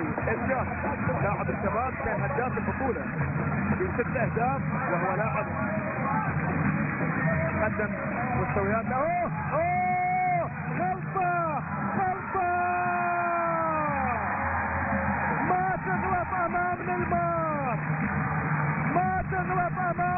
الموسم الماضي لاعب الشباب كان هداف البطولة. بست أهداف وهو لاعب قدم مستويات. أوه! أوه! غلطة! غلطة! ما تغلط أمام نيمار! ما تغلط أمام